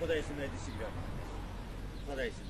Bu da isimle dişi gibi. Bu da isim.